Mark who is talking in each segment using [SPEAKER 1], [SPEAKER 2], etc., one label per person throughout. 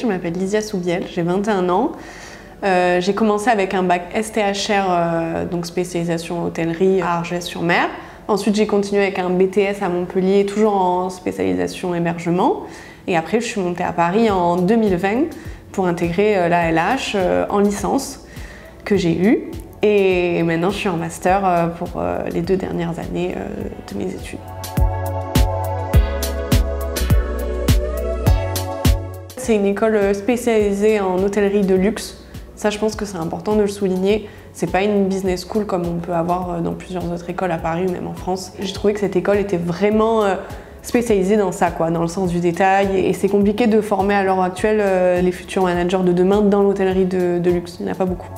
[SPEAKER 1] Je m'appelle Lysia Soubiel, j'ai 21 ans. Euh, j'ai commencé avec un bac STHR, euh, donc spécialisation hôtellerie à Argelès-sur-Mer. Ensuite, j'ai continué avec un BTS à Montpellier, toujours en spécialisation hébergement. Et après, je suis montée à Paris en 2020 pour intégrer euh, la LH en licence que j'ai eue. Et maintenant, je suis en master pour les deux dernières années de mes études. C'est une école spécialisée en hôtellerie de luxe. Ça, je pense que c'est important de le souligner. C'est pas une business school comme on peut avoir euh, dans plusieurs autres écoles à Paris ou même en France. J'ai trouvé que cette école était vraiment euh, spécialisée dans ça, quoi, dans le sens du détail. Et c'est compliqué de former à l'heure actuelle euh, les futurs managers de demain dans l'hôtellerie de, de luxe. Il n'y en a pas beaucoup.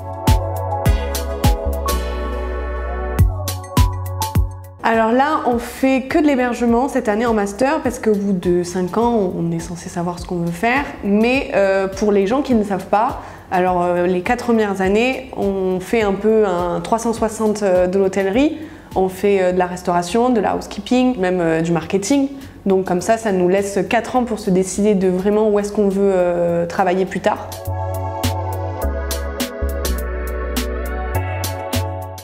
[SPEAKER 1] Alors là, on fait que de l'hébergement cette année en master parce qu'au bout de 5 ans, on est censé savoir ce qu'on veut faire. Mais euh, pour les gens qui ne savent pas, alors euh, les 4 premières années, on fait un peu un 360 euh, de l'hôtellerie. On fait de la restauration, de la housekeeping, même du marketing. Donc comme ça, ça nous laisse 4 ans pour se décider de vraiment où est-ce qu'on veut travailler plus tard.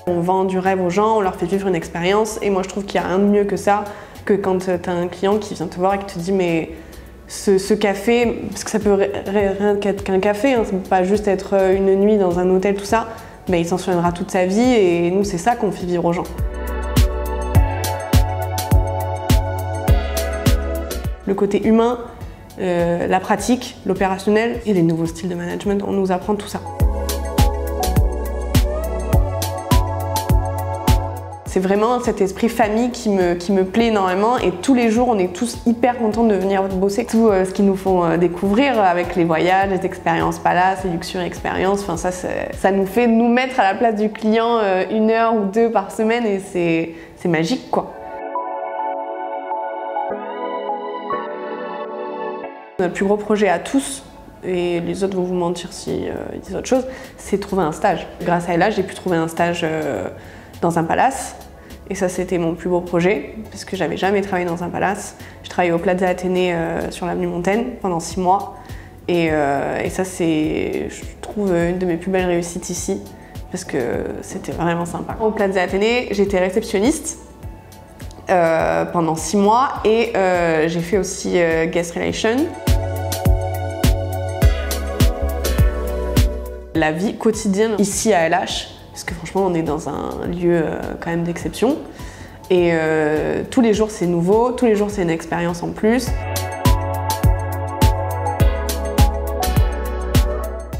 [SPEAKER 1] On vend du rêve aux gens, on leur fait vivre une expérience et moi je trouve qu'il n'y a rien de mieux que ça que quand tu as un client qui vient te voir et qui te dit mais ce, café, parce que ça peut rien qu'être qu'un café, hein, ça peut pas juste être euh, une nuit dans un hôtel, tout ça, mais il s'en souviendra toute sa vie et nous c'est ça qu'on fait vivre aux gens. Le côté humain, euh, la pratique, l'opérationnel et les nouveaux styles de management, on nous apprend tout ça. C'est vraiment cet esprit famille qui me, plaît énormément et tous les jours on est tous hyper contents de venir bosser. Tout euh, ce qu'ils nous font euh, découvrir avec les voyages, les expériences palace, les luxury expériences, ça, nous fait nous mettre à la place du client euh, une heure ou deux par semaine et c'est magique quoi. Notre plus gros projet à tous, et les autres vont vous mentir s'ils si, disent autre chose, c'est trouver un stage. Grâce à elle, j'ai pu trouver un stage dans un palace et ça, c'était mon plus beau projet, parce que j'avais jamais travaillé dans un palace. Je travaillais au Plaza Athénée euh, sur l'avenue Montaigne pendant six mois. Euh, et, ça, c'est, je trouve, une de mes plus belles réussites ici, parce que c'était vraiment sympa. Au Plaza Athénée, j'étais réceptionniste euh, pendant six mois et j'ai fait aussi guest relation. La vie quotidienne ici à LH, parce que franchement on est dans un lieu euh, quand même d'exception. Et euh, tous les jours c'est nouveau, tous les jours c'est une expérience en plus.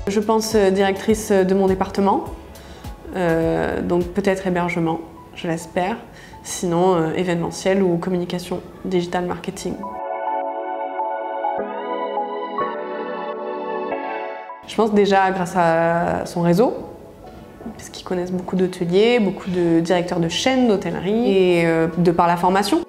[SPEAKER 1] Je pense euh, directrice de mon département, donc peut-être hébergement, je l'espère, sinon événementiel ou communication, digital marketing. Je pense déjà grâce à son réseau, parce qu'ils connaissent beaucoup d'hôteliers, beaucoup de directeurs de chaînes d'hôtellerie et euh, de par la formation.